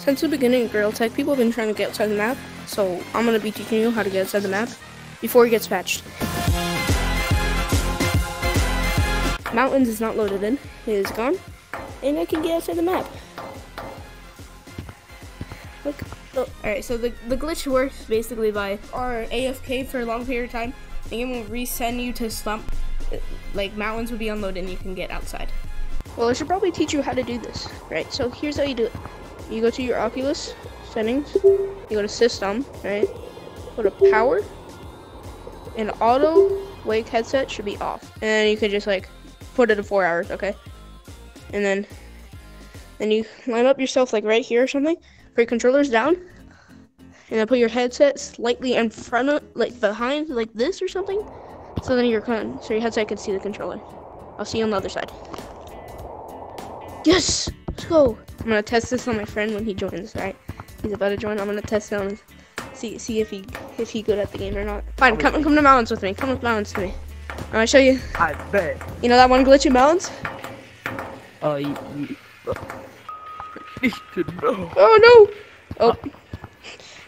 Since the beginning of Gorilla Tag, people have been trying to get outside the map, so I'm gonna be teaching you how to get outside the map before it gets patched. Mountains is not loaded in, it is gone, and I can get outside the map. Look, oh, alright, so the, the glitch works basically by our AFK for a long period of time, and it will resend you to Stump, like mountains will be unloaded and you can get outside. Well, I should probably teach you how to do this, right? So here's how you do it. You go to your Oculus settings, you go to system, right? Go to power, and auto wake headset should be off. And you can just like put it to four hours, okay? And then then you line up yourself like right here or something. Put your controllers down. And then put your headset slightly in front of like behind like this or something. So then your con so your headset can see the controller. I'll see you on the other side. Yes! Let's go! I'm gonna test this on my friend when he joins, right? He's about to join. I'm gonna test it on see see if he if he good at the game or not. Fine, come come to mountains with me. Come with mountains with me. I'm gonna show you. I bet. You know that one glitch in mountains? Uh, you, you, no. Oh no! Oh.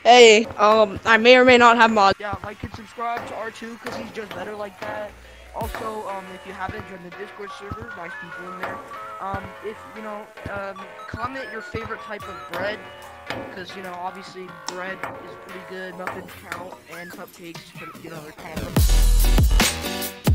Hey, um, I may or may not have mods. Yeah, like and subscribe to R2 because he's just better like that. Also, um, if you haven't joined the Discord server, nice people in there. Um, if you know, um, comment your favorite type of bread, because you know, obviously bread is pretty good. Muffins count, and cupcakes, you know, they're kind of.